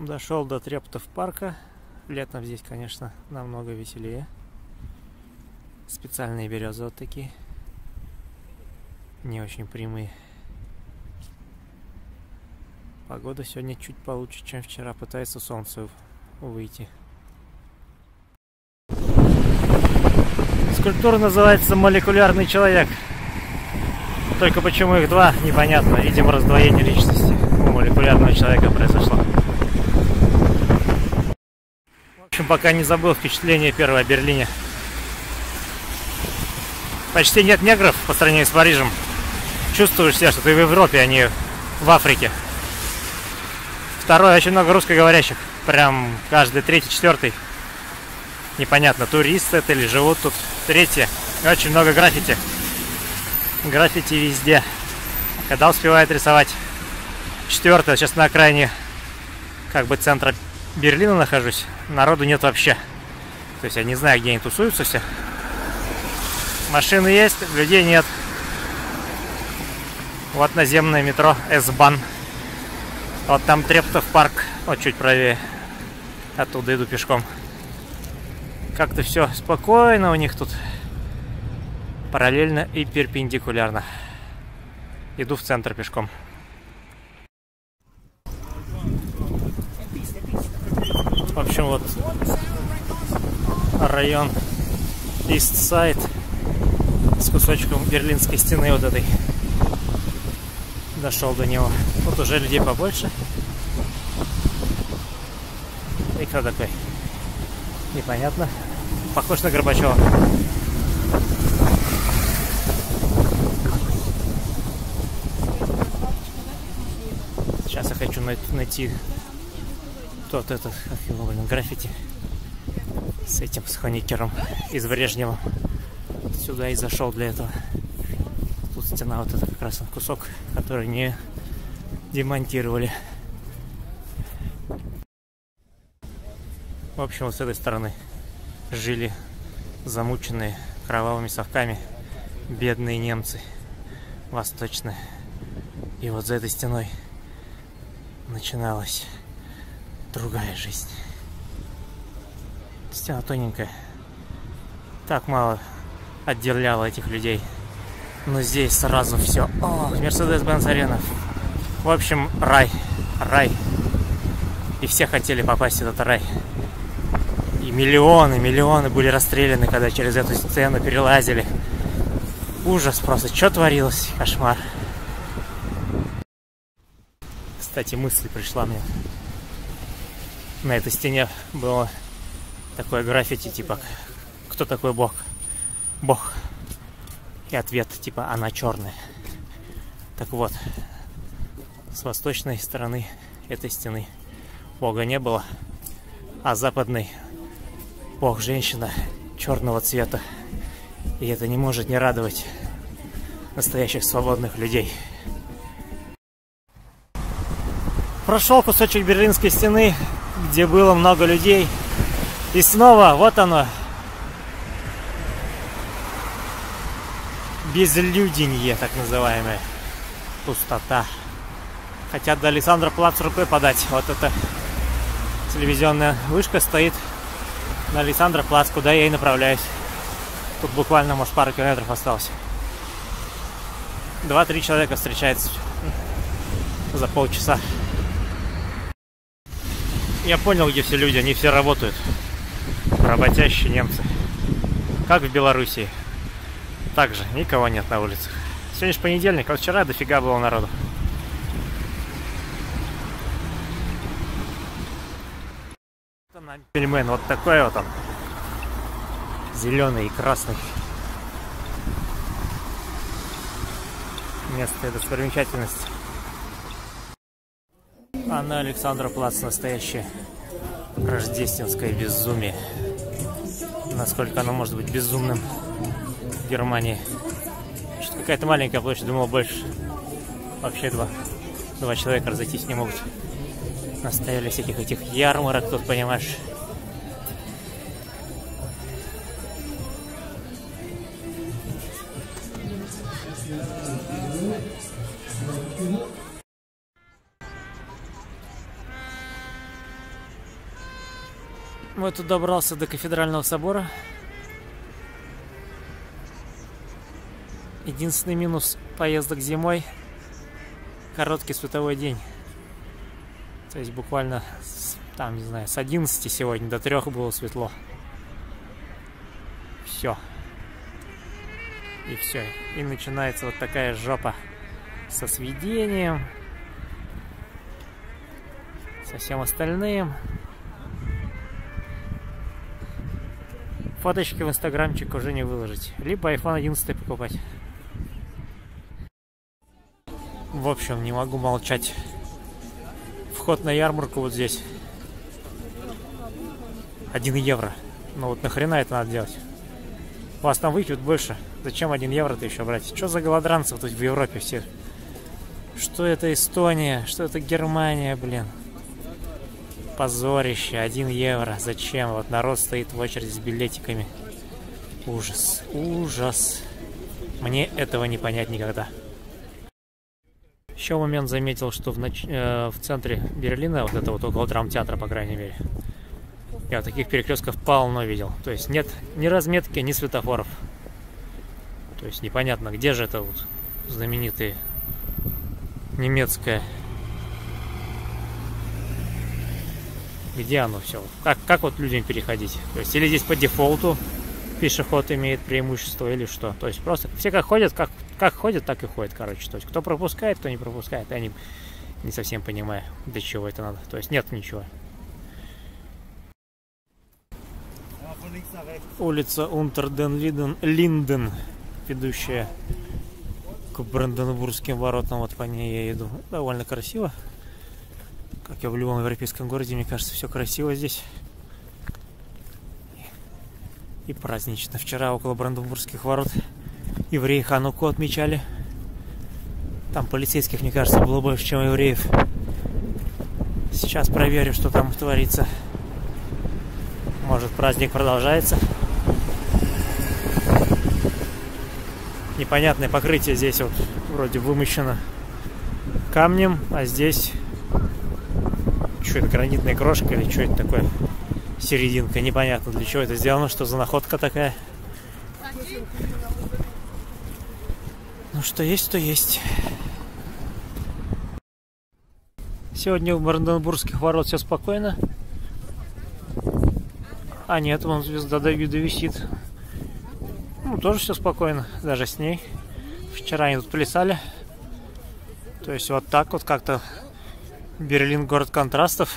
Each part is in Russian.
Дошел до Трептов парка. Летом здесь, конечно, намного веселее. Специальные березы вот такие. Не очень прямые. Погода сегодня чуть получше, чем вчера. Пытается солнце выйти. Скульптура называется «Молекулярный человек». Только почему их два, непонятно. Видимо, раздвоение личности у молекулярного человека произошло. Общем, пока не забыл впечатление первое о Берлине. Почти нет негров по сравнению с Парижем. Чувствуешь себя, что ты в Европе, а не в Африке. Второе, очень много русскоговорящих. Прям каждый третий, четвертый. Непонятно, туристы это или живут тут. Третье, очень много граффити. Граффити везде. Когда успевает рисовать. Четвертое, сейчас на окраине как бы центра Берлина нахожусь. Народу нет вообще. То есть я не знаю, где они тусуются все. Машины есть, людей нет. Вот наземное метро S-Bahn. Вот там Трептов парк, вот чуть правее. Оттуда иду пешком. Как-то все спокойно у них тут. Параллельно и перпендикулярно. Иду в центр пешком. В общем, вот район Side с кусочком Берлинской стены вот этой. Дошел до него. Тут уже людей побольше. И кто такой? Непонятно. Похож на Горбачева. Сейчас я хочу найти тот этот, как граффити с этим, с Хоникером из Брежнева. Сюда и зашел для этого. Тут стена вот это как раз кусок, который не демонтировали. В общем, вот с этой стороны жили замученные кровавыми совками бедные немцы восточные. И вот за этой стеной начиналась другая жизнь. Стена тоненькая. Так мало отделяла этих людей. Но здесь сразу все. О, Мерседес-Бенц Арена. В общем, рай. Рай. И все хотели попасть в этот рай. И миллионы, миллионы были расстреляны, когда через эту стену перелазили. Ужас просто. Что творилось? Кошмар. Кстати, мысль пришла мне. На этой стене было такое граффити, типа, кто такой Бог? Бог. И ответ, типа, она черная. Так вот, с восточной стороны этой стены Бога не было, а с западной Бог женщина черного цвета. И это не может не радовать настоящих свободных людей. Прошел кусочек Берлинской стены, где было много людей. И снова, вот оно. Безлюденье, так называемое. Пустота. Хотят до Александра Плац рукой подать. Вот эта телевизионная вышка стоит на Александра Плац, куда я и направляюсь. Тут буквально, может, пару километров осталось. Два-три человека встречается за полчаса. Я понял, где все люди, они все работают. Работящие немцы. Как в Белоруссии. Также никого нет на улицах. Сегодня же понедельник, а вчера дофига было народу. Пельмен, вот такой вот он. Зеленый и красный. Место достопримечательности. А на Александра Плац настоящее рождественское безумие. Насколько оно может быть безумным в Германии. Что какая-то маленькая площадь, думал больше. Вообще два, два человека разойтись не могут. Настояли всяких этих ярмарок тут, понимаешь. Вот тут добрался до кафедрального собора. Единственный минус поездок зимой – короткий световой день. То есть буквально, с, там, не знаю, с 11 сегодня до 3 было светло. Все. И все. И начинается вот такая жопа со сведением, со всем остальным. Фоточки в инстаграмчик уже не выложить. Либо iPhone 11 покупать. В общем, не могу молчать. Вход на ярмарку вот здесь. Один евро. Ну вот нахрена это надо делать? Вас там выпьют больше. Зачем один евро-то еще брать? Что за голодранцев тут в Европе все? Что это Эстония? Что это Германия, блин? Позорище, один евро. Зачем? Вот народ стоит в очереди с билетиками. Ужас, ужас. Мне этого не понять никогда. Еще момент заметил, что в, нач... э, в центре Берлина, вот это вот около драмтеатра, по крайней мере, я таких перекрестков полно видел. То есть нет ни разметки, ни светофоров. То есть непонятно, где же это вот знаменитые немецкое где оно все? Как, как вот людям переходить? То есть или здесь по дефолту пешеход имеет преимущество или что? То есть просто все как ходят, как, как ходят, так и ходят, короче. То есть кто пропускает, кто не пропускает. Я не, не совсем понимаю, для чего это надо. То есть нет ничего. Улица Унтерден Линден, ведущая к Бранденбургским воротам. Вот по ней я иду. Довольно красиво. Как и в любом европейском городе, мне кажется, все красиво здесь. И празднично. Вчера около Бранденбургских ворот евреи Хануку отмечали. Там полицейских, мне кажется, было больше, чем евреев. Сейчас проверю, что там творится. Может, праздник продолжается. Непонятное покрытие здесь вот вроде вымощено камнем, а здесь что это, гранитная крошка или что это такое? Серединка, непонятно для чего это сделано, что за находка такая. Ну что есть, то есть. Сегодня в Бранденбургских ворот все спокойно. А нет, вон звезда Давида висит. Ну, тоже все спокойно, даже с ней. Вчера они тут плясали. То есть вот так вот как-то Берлин город контрастов.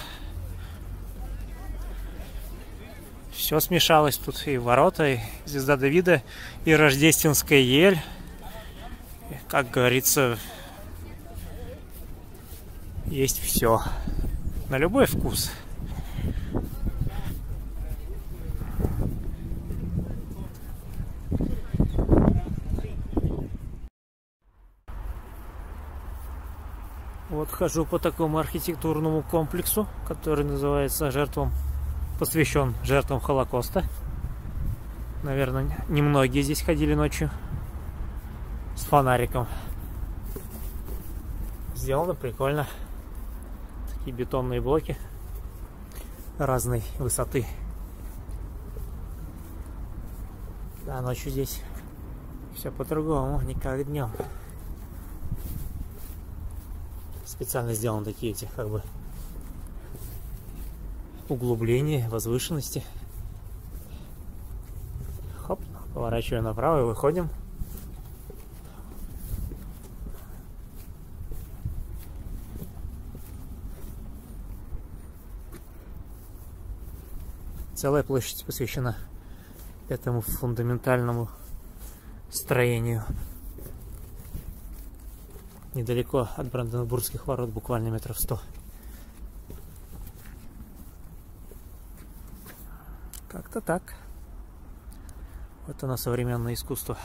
Все смешалось тут. И ворота, и звезда Давида, и рождественская ель. Как говорится, есть все. На любой вкус. Вот хожу по такому архитектурному комплексу, который называется жертвам, посвящен жертвам Холокоста. Наверное, немногие здесь ходили ночью с фонариком. Сделано прикольно. Такие бетонные блоки разной высоты. Да, ночью здесь все по-другому, не как днем специально сделаны такие эти как бы углубления, возвышенности. Хоп, поворачиваем направо и выходим. Целая площадь посвящена этому фундаментальному строению недалеко от Бранденбургских ворот, буквально метров сто. Как-то так. Вот оно современное искусство.